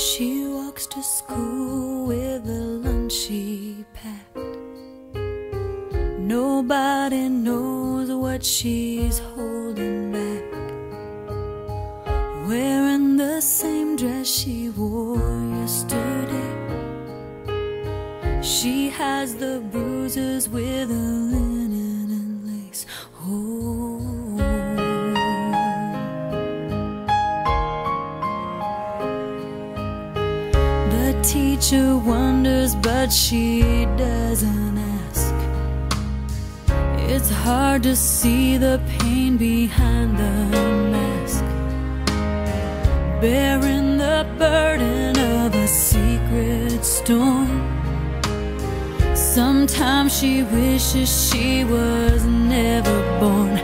to school with the lunch she packed. Nobody knows what she's holding back. Wearing the same dress she wore yesterday. She has the bruises with the linen and lace. Oh. The teacher wonders, but she doesn't ask. It's hard to see the pain behind the mask. Bearing the burden of a secret storm. Sometimes she wishes she was never born.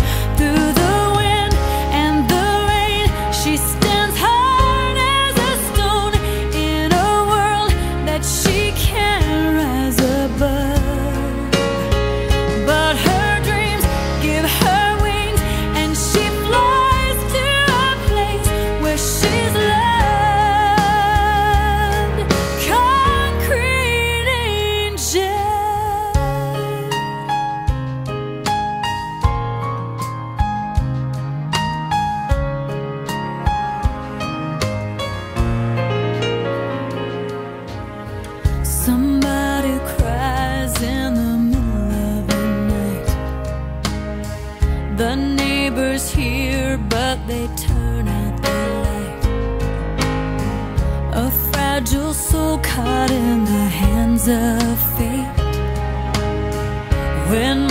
They turn out the light. A fragile soul caught in the hands of fate. When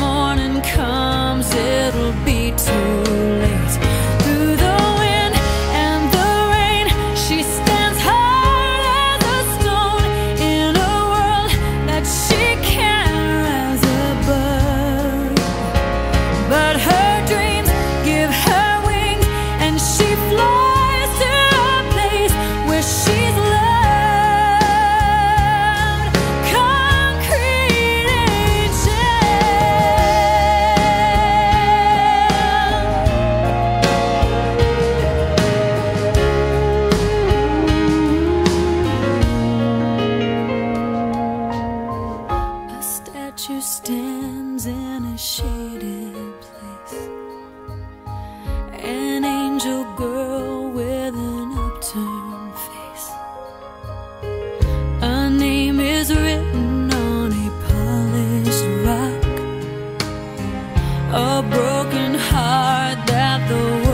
picture stands in a shaded place. An angel girl with an upturned face. A name is written on a polished rock. A broken heart that the